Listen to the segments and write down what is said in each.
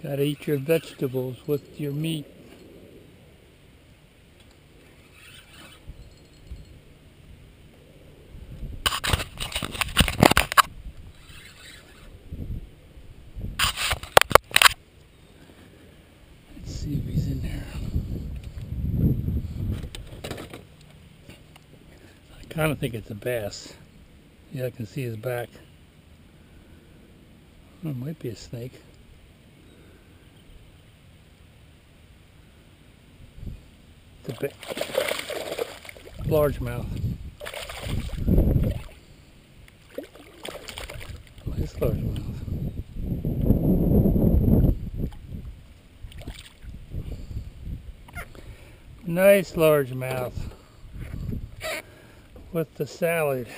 Gotta eat your vegetables with your meat. Let's see if he's in there. I kind of think it's a bass. Yeah, I can see his back. It might be a snake. A bit largemouth. Nice largemouth. Nice largemouth with the salad.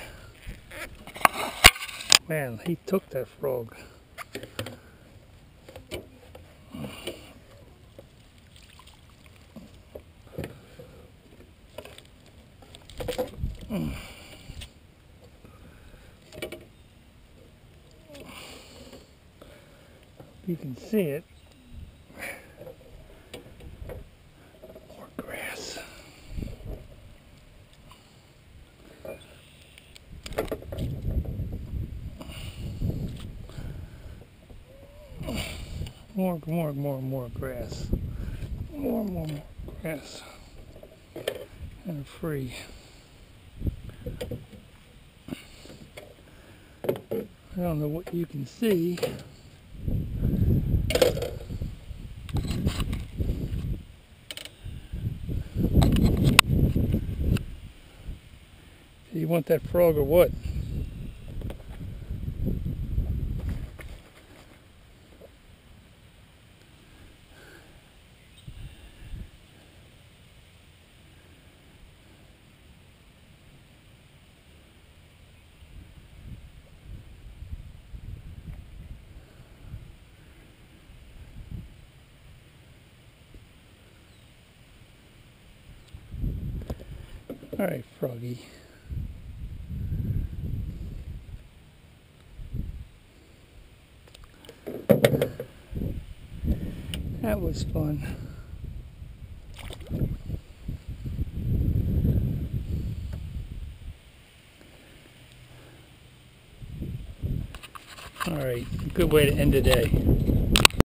Man, he took that frog. You can see it. More grass. More, more, more, more grass. More, more, more grass. And free. I don't know what you can see. You want that frog or what? All right, froggy. That was fun. All right, good way to end the day.